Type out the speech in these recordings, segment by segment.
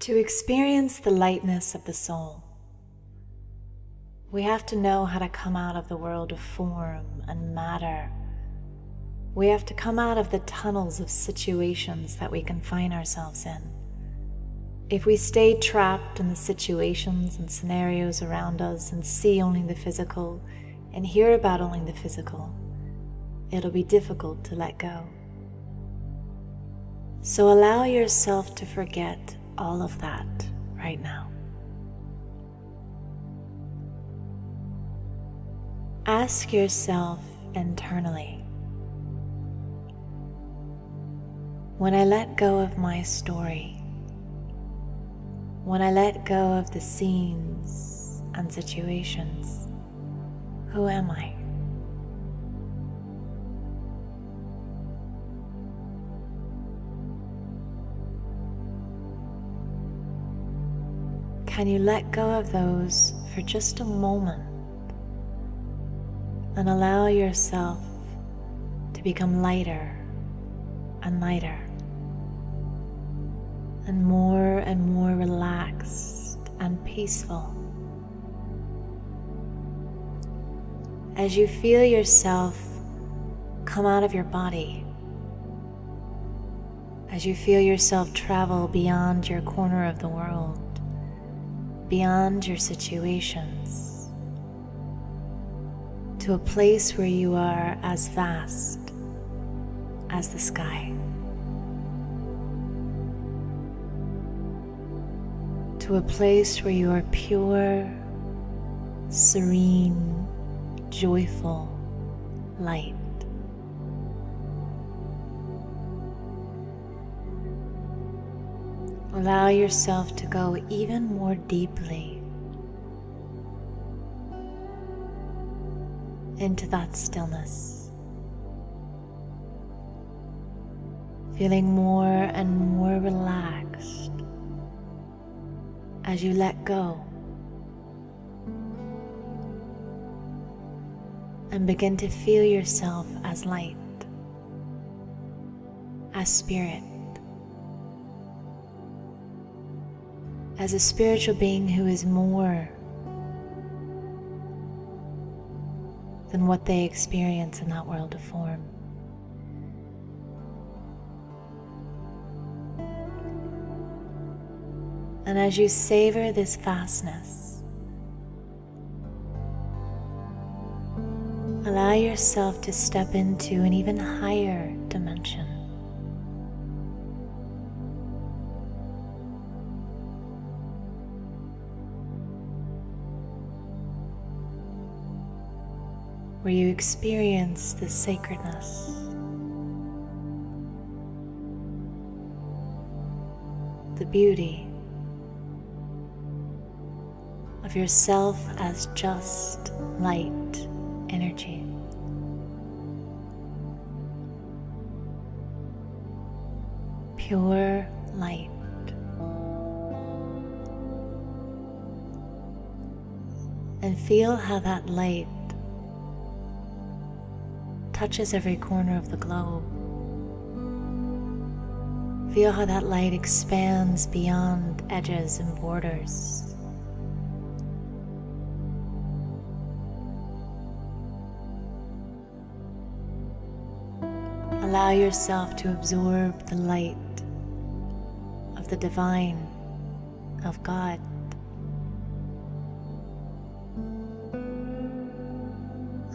To experience the lightness of the soul, we have to know how to come out of the world of form and matter. We have to come out of the tunnels of situations that we confine ourselves in. If we stay trapped in the situations and scenarios around us and see only the physical and hear about only the physical, it'll be difficult to let go. So allow yourself to forget all of that right now. Ask yourself internally when I let go of my story, when I let go of the scenes and situations, who am I? Can you let go of those for just a moment and allow yourself to become lighter and lighter and more and more relaxed and peaceful? As you feel yourself come out of your body, as you feel yourself travel beyond your corner of the world beyond your situations to a place where you are as vast as the sky. To a place where you are pure, serene, joyful light. Allow yourself to go even more deeply into that stillness. Feeling more and more relaxed as you let go and begin to feel yourself as light, as spirit. As a spiritual being who is more than what they experience in that world of form. And as you savor this vastness, allow yourself to step into an even higher where you experience the sacredness. The beauty of yourself as just light energy. Pure light. And feel how that light touches every corner of the globe. Feel how that light expands beyond edges and borders. Allow yourself to absorb the light of the divine, of God.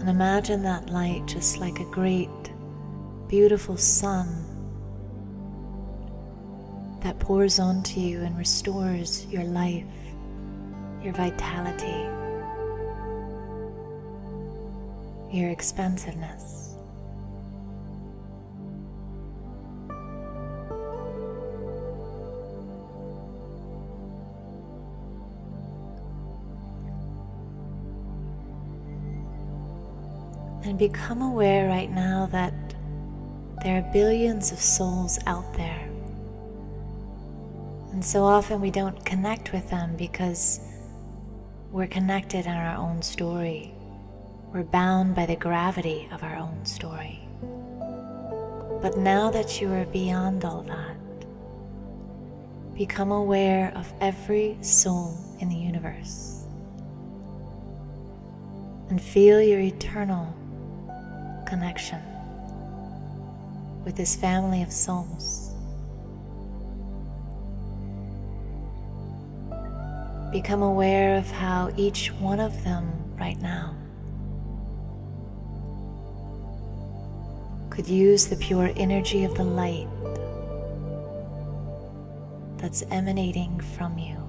And imagine that light just like a great, beautiful sun that pours onto you and restores your life, your vitality, your expansiveness. And become aware right now that there are billions of souls out there. And so often we don't connect with them because we're connected in our own story. We're bound by the gravity of our own story. But now that you are beyond all that, become aware of every soul in the universe and feel your eternal connection with this family of souls. Become aware of how each one of them right now could use the pure energy of the light that's emanating from you.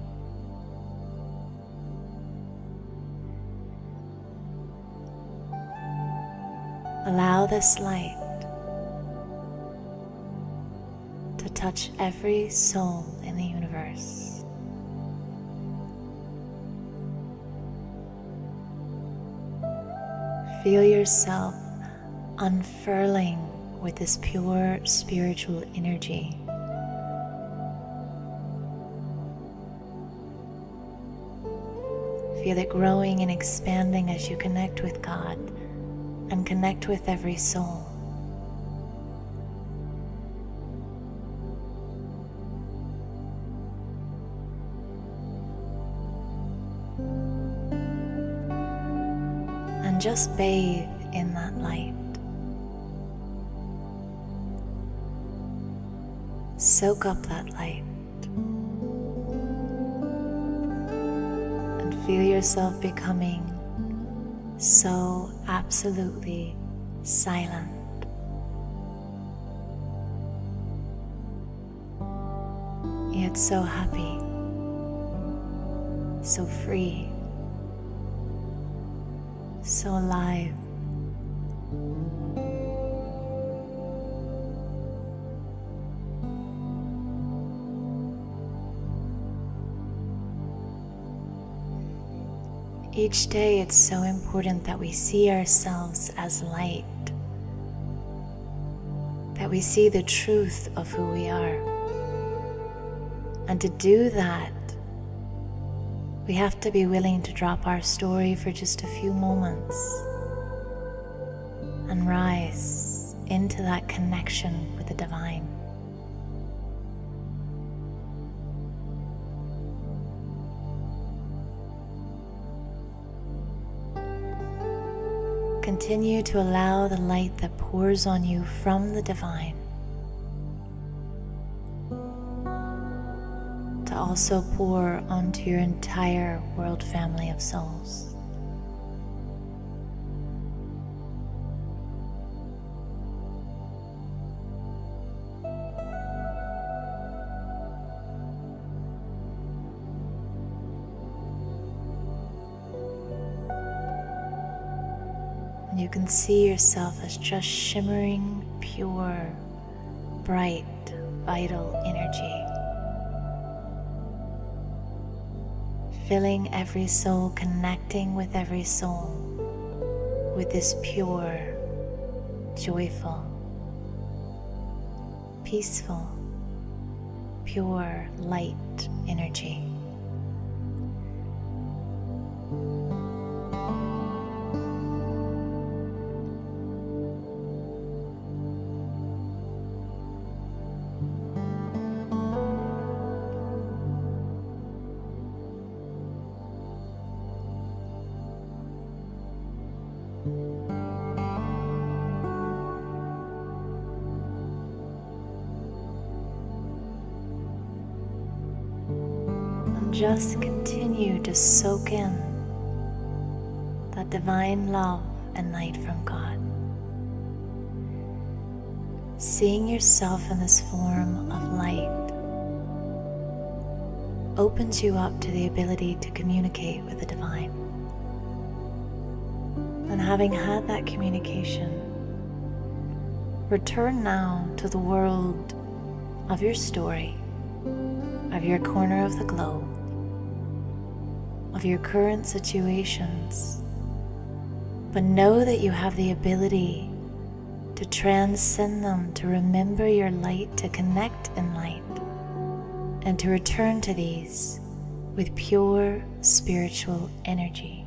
Allow this light to touch every soul in the universe. Feel yourself unfurling with this pure spiritual energy. Feel it growing and expanding as you connect with God and connect with every soul. And just bathe in that light. Soak up that light. And feel yourself becoming so absolutely silent. Yet so happy, so free, so alive. Each day, it's so important that we see ourselves as light, that we see the truth of who we are. And to do that, we have to be willing to drop our story for just a few moments and rise into that connection with the divine. Continue to allow the light that pours on you from the divine to also pour onto your entire world family of souls. You can see yourself as just shimmering, pure, bright, vital energy. Filling every soul, connecting with every soul with this pure, joyful, peaceful, pure light energy. Just continue to soak in that divine love and light from God. Seeing yourself in this form of light opens you up to the ability to communicate with the divine. And having had that communication, return now to the world of your story, of your corner of the globe of your current situations, but know that you have the ability to transcend them, to remember your light, to connect in light, and to return to these with pure spiritual energy.